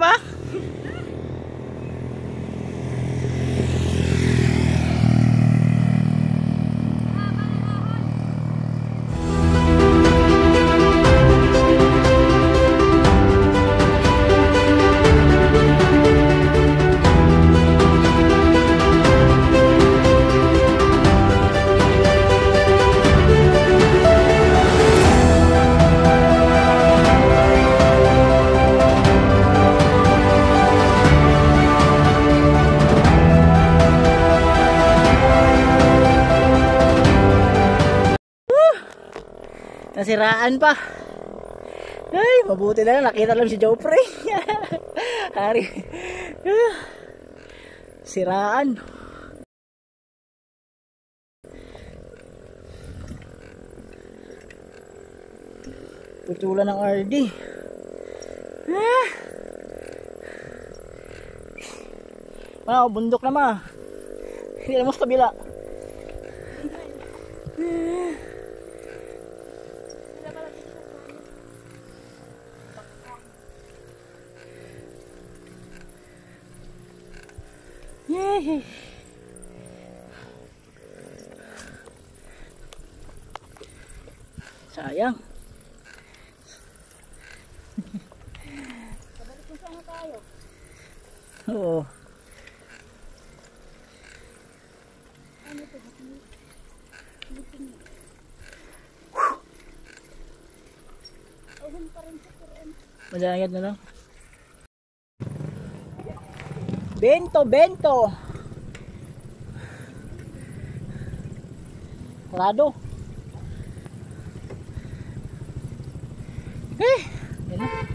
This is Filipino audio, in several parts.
Ano? Kaya pa? Nasiraan pa. Ay, mabuti na lang. Nakita lang si Jopre. Hari. Siraan. Putulan ng RD. Ah. Ah, bundok na ma. Hindi na mo sa kabila. Ah. Yay! Sayang. Kabalik kung saan na tayo. Oo. Madayad na lang. Bento, bento. Sarado. Eh, yan na.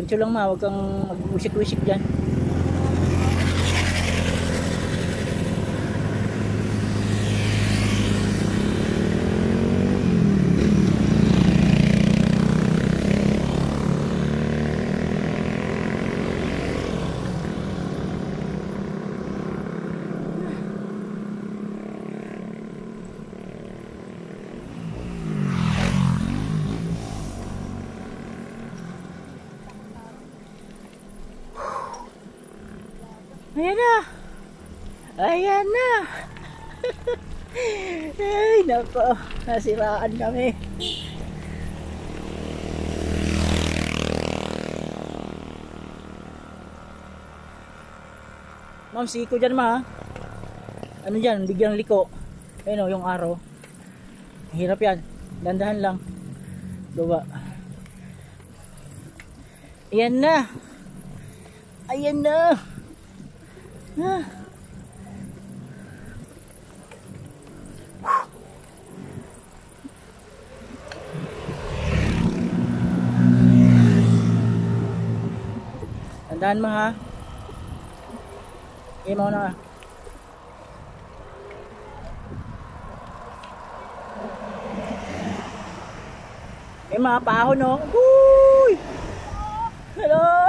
Ganito lang ma, huwag kang mag-wisik-wisik dyan. Ayan na. Ayan na. Nako. Nasiraan kami. Ma'am, siko dyan ma. Ano dyan? Bigyan liko. Ayun o, yung araw. Hirap yan. Dandahan lang. Baba. Ayan na. Ayan na. Ah. Tandaan mo ha. Mo na. May mga pahon no. Uy! Hello!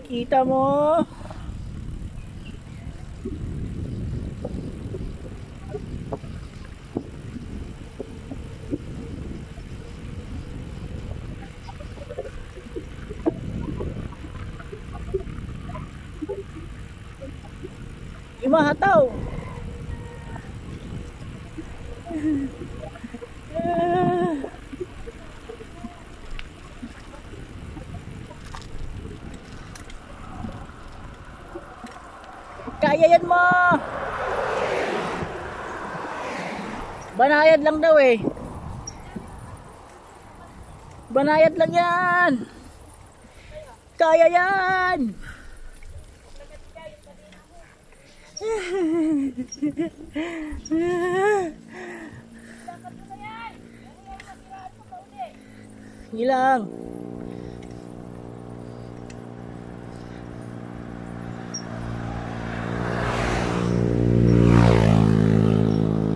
Kita mo. Kaya yan mo. Banayad lang daw eh. Banayad lang yan. Kaya yan. Hilang.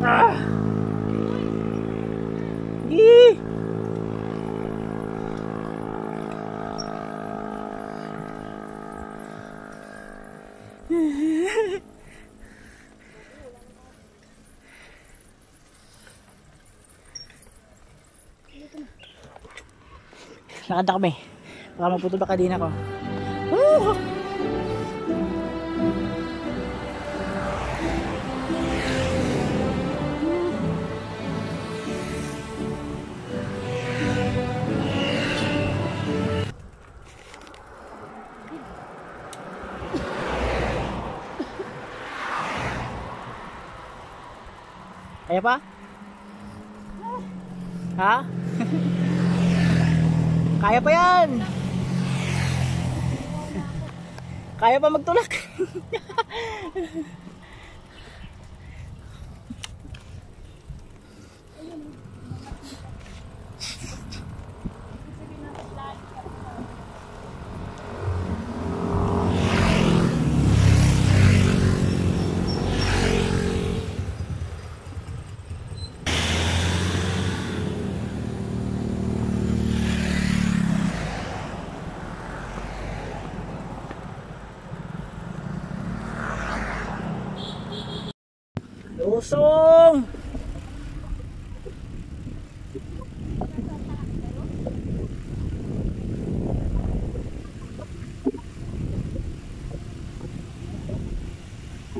Ah. Gi. Nakanta kami. Baka maputo baka din ako. Woo! Kaya pa? Ha? Kaya pa yan! Kaya pa magtulak! Lusong!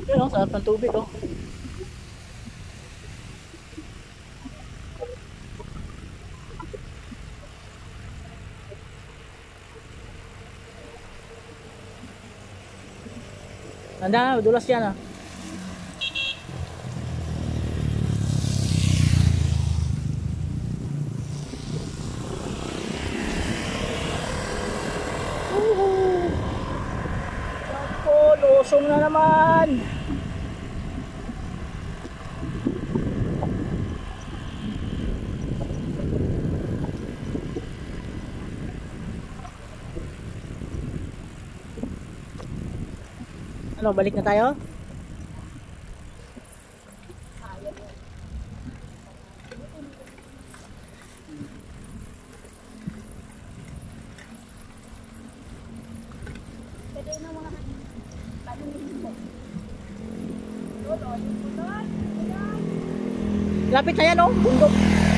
Yun o, sarap ng tubig oh. Tanda, dulas yan ah. Woohoo! Ako, lusong na naman! Ano, balik na tayo? Lapit na yan oh, bundok.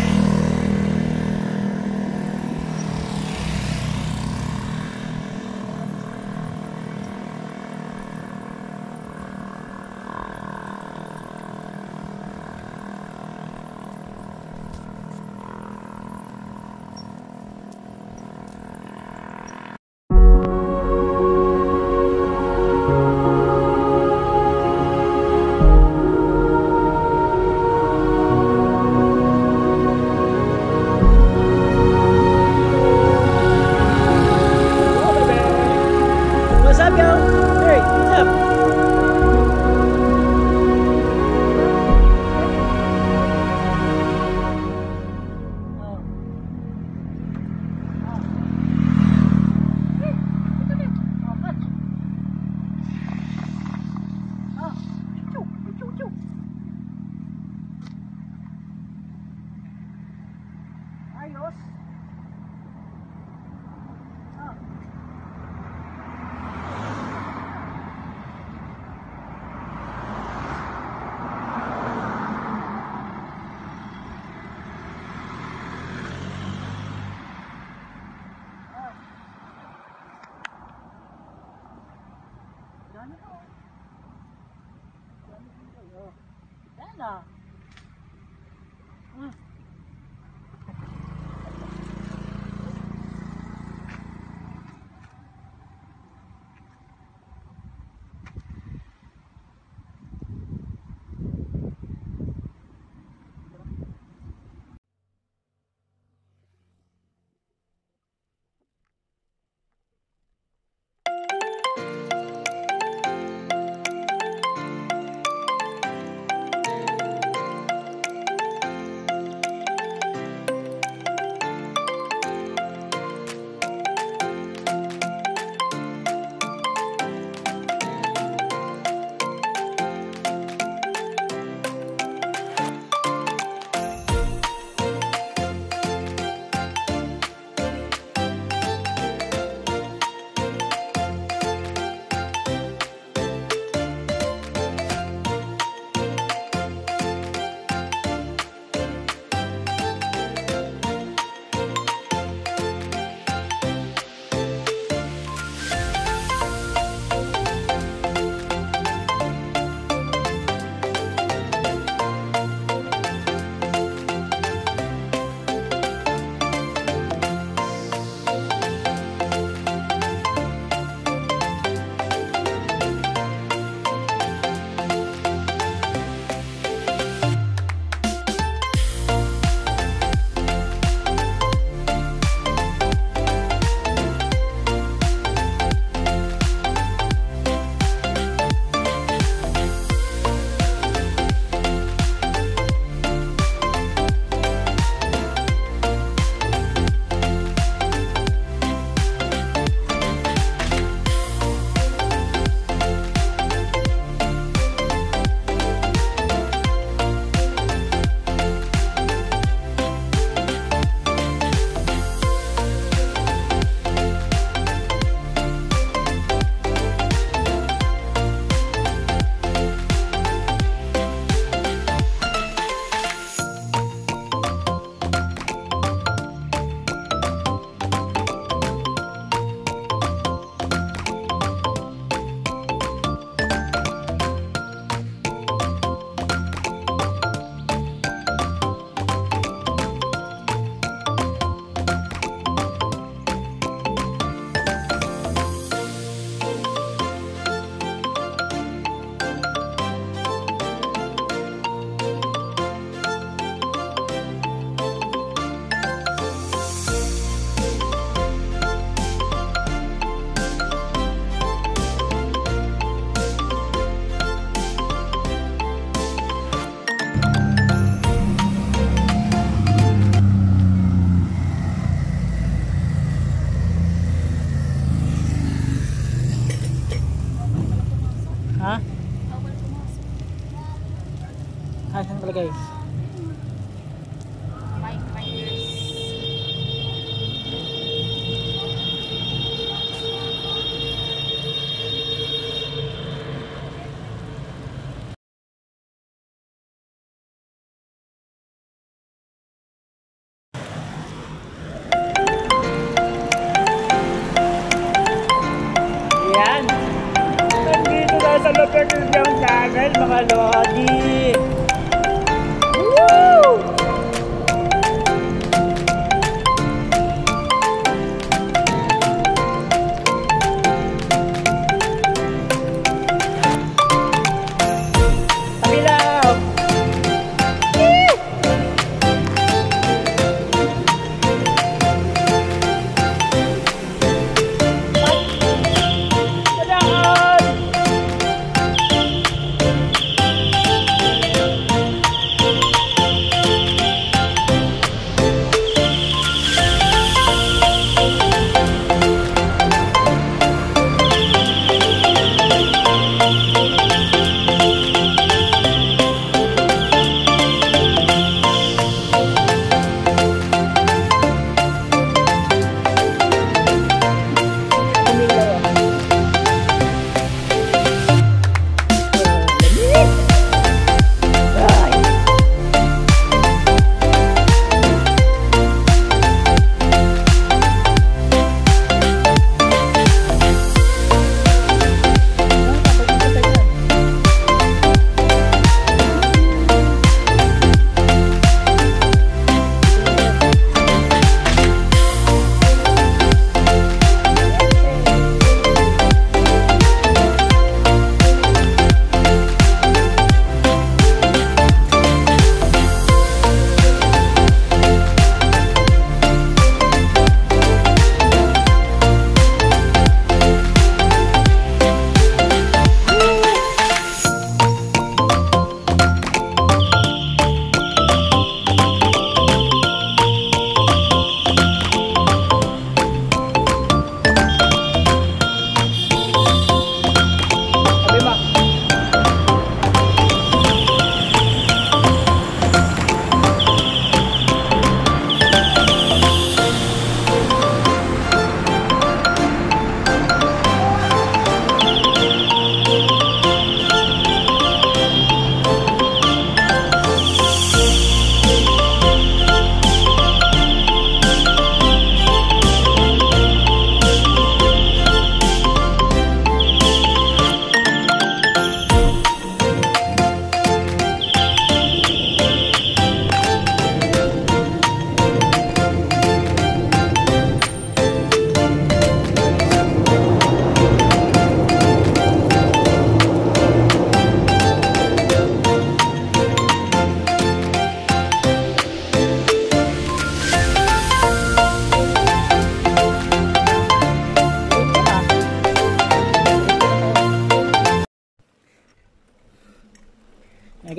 nose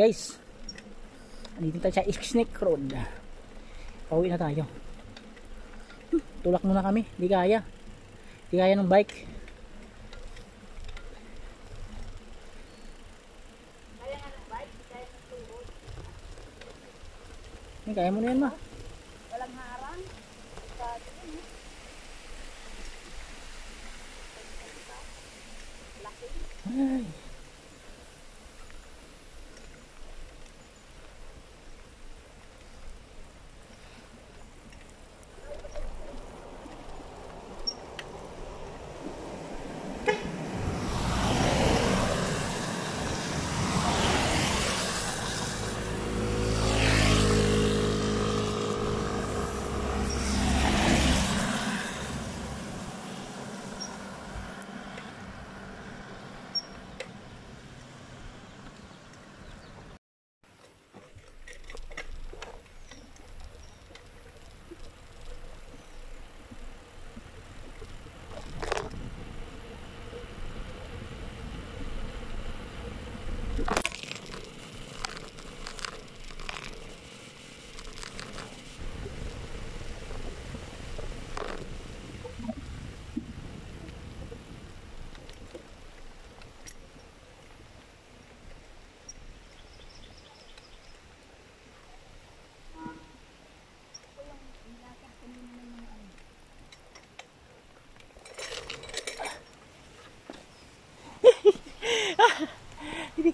guys. Andito tayo sa Snake Road. Pauwi na tayo. Hmm, Tulak muna kami. Di kaya. Di kaya ng bike. Ay, kaya mo na yan ma. Walang harang. Ay.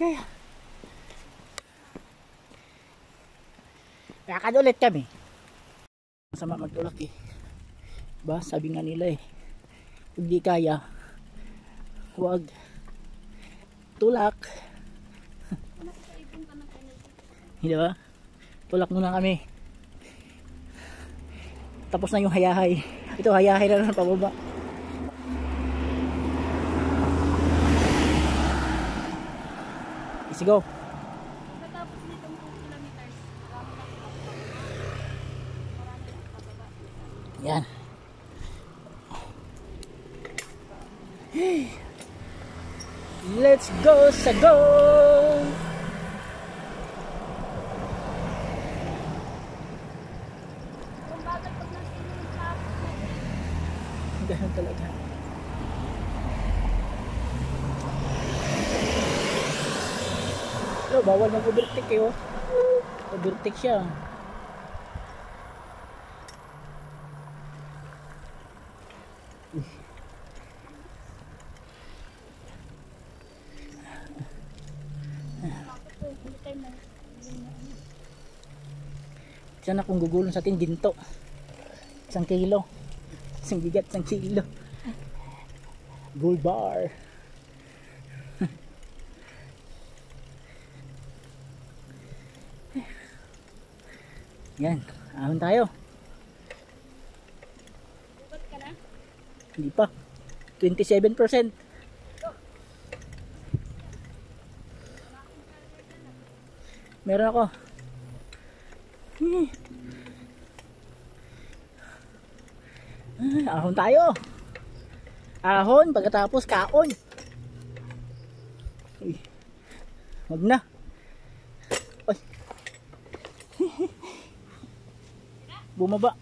Kaya. Lakad ulit kami. Masama magtulak eh. Ba, sabi nga nila eh. Kung di kaya, huwag tulak. Hindi ba? Tulak muna kami. Tapos na yung hayahay. Ito hayahay na lang pababa. Let's go. Pagkatapos nitong 2 kilometers, marami na Marami na pababa. Yan. Let's go sa go! Mag-overtake eh oh. Overtake siya. Sana kung gugulong sa atin ginto. Isang kilo. Isang bigat, isang kilo. Gold bar. Yan, ahon tayo. Bukat ka na? Hindi pa. 27%. Meron ako. Hmm. Ah, Ahon tayo. Ahon, pagkatapos kaon. Uy. Wag na. Uy. Bumaba.